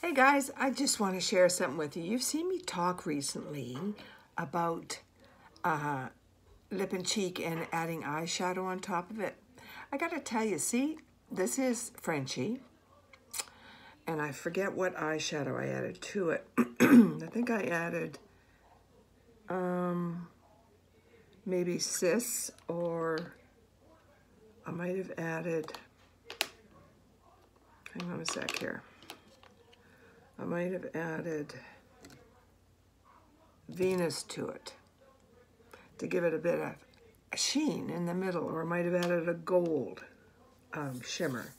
Hey guys, I just want to share something with you. You've seen me talk recently about uh, lip and cheek and adding eyeshadow on top of it. I gotta tell you, see, this is Frenchy, and I forget what eyeshadow I added to it. I think I added um, maybe Sis, or I might have added, hang on a sec here. I might have added Venus to it to give it a bit of a sheen in the middle, or I might have added a gold um, shimmer,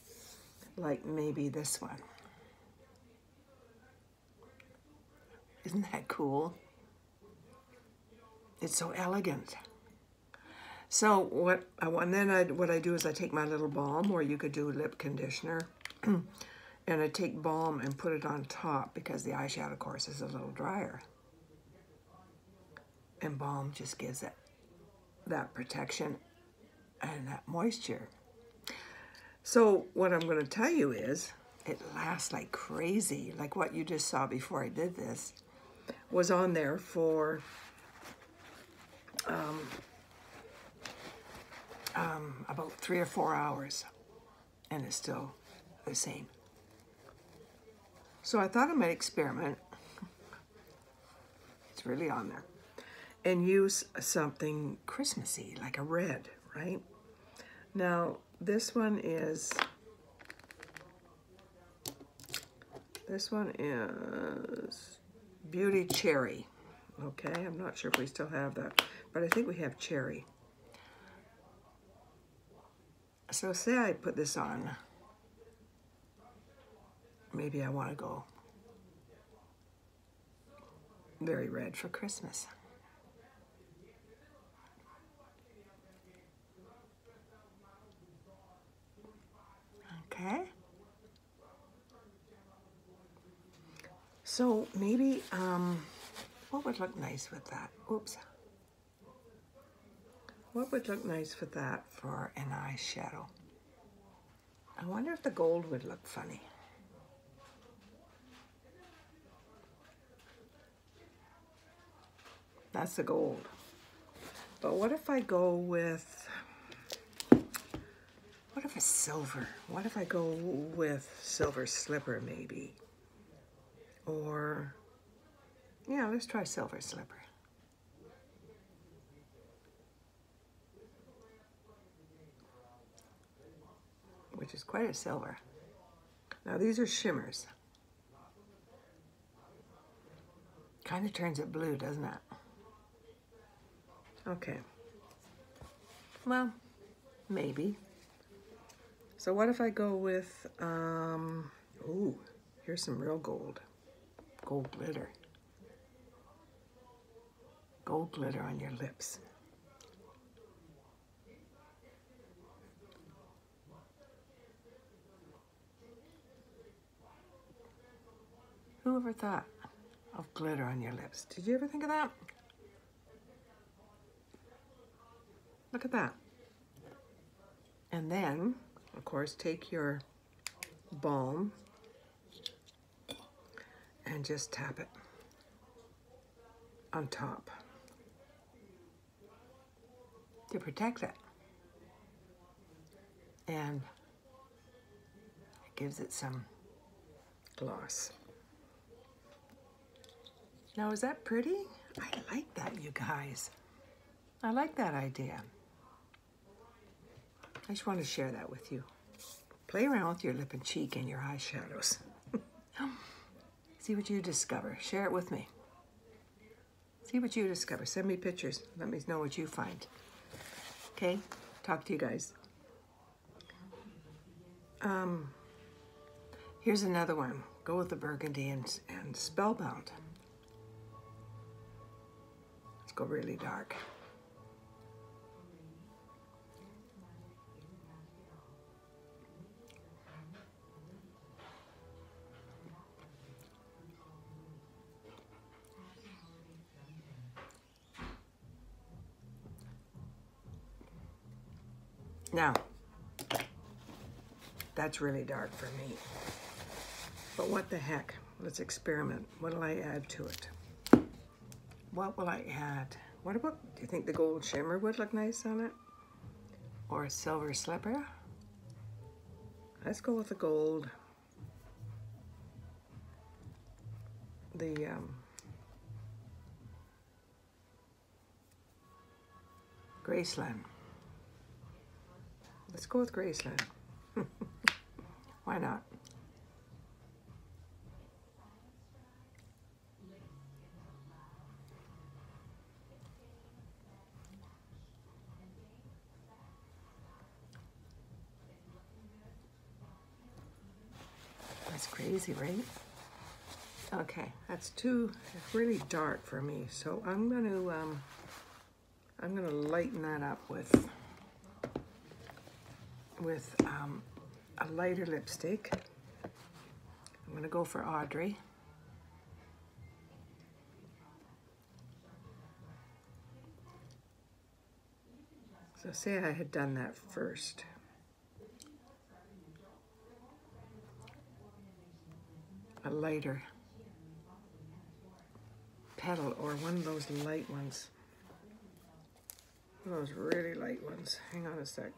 like maybe this one. Isn't that cool? It's so elegant. So what I and then I what I do is I take my little balm, or you could do lip conditioner. And I take balm and put it on top because the eyeshadow, of course, is a little drier. And balm just gives it that protection and that moisture. So what I'm going to tell you is it lasts like crazy. Like what you just saw before I did this was on there for um, um, about three or four hours and it's still the same. So I thought I might experiment. It's really on there. And use something Christmassy, like a red, right? Now, this one is, this one is Beauty Cherry. Okay, I'm not sure if we still have that, but I think we have cherry. So say I put this on maybe I want to go very red for Christmas. Okay. So maybe, um, what would look nice with that? Oops. What would look nice with that for an eyeshadow? I wonder if the gold would look funny. That's the gold. But what if I go with, what if a silver? What if I go with silver slipper maybe? Or, yeah, let's try silver slipper. Which is quite a silver. Now these are shimmers. Kind of turns it blue, doesn't it? Okay. Well, maybe. So what if I go with, um, ooh, here's some real gold. Gold glitter. Gold glitter on your lips. Who ever thought of glitter on your lips? Did you ever think of that? Look at that. And then, of course, take your balm and just tap it on top to protect it. And it gives it some gloss. Now, is that pretty? I like that, you guys. I like that idea. I just want to share that with you. Play around with your lip and cheek and your eyeshadows. See what you discover. Share it with me. See what you discover. Send me pictures. Let me know what you find. Okay? Talk to you guys. Um, here's another one. Go with the burgundy and, and spellbound. Let's go really dark. Now, that's really dark for me. But what the heck? let's experiment. What'll I add to it? What will I add? What about, do you think the gold shimmer would look nice on it? Or a silver slipper? Let's go with the gold. The, um, Graceland. Let's go with Graceland. Why not? That's crazy, right? Okay, that's too really dark for me. So I'm going to um, I'm going to lighten that up with with um, a lighter lipstick. I'm going to go for Audrey. So say I had done that first. A lighter petal or one of those light ones. One of those really light ones. Hang on a sec.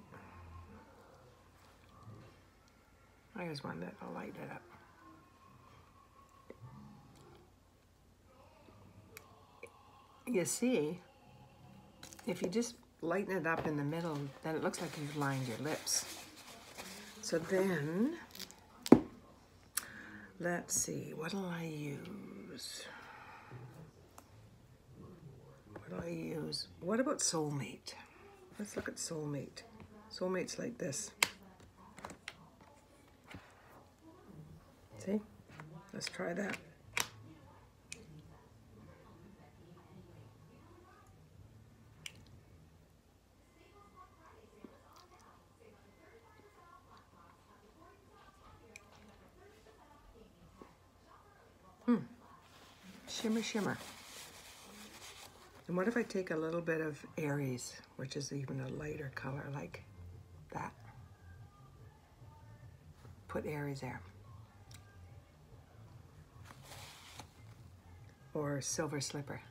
I just want that to light it up. You see, if you just lighten it up in the middle, then it looks like you've lined your lips. So then, let's see, what'll I use? What'll I use? What about Soulmate? Let's look at Soulmate. Soulmate's like this. See? Let's try that. Hmm. Shimmer, shimmer. And what if I take a little bit of Aries, which is even a lighter color like that? Put Aries there. Or Silver Slipper.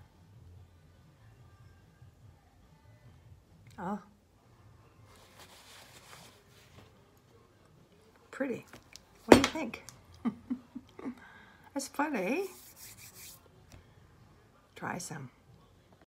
Oh. Pretty. What do you think? That's fun, eh? Try some.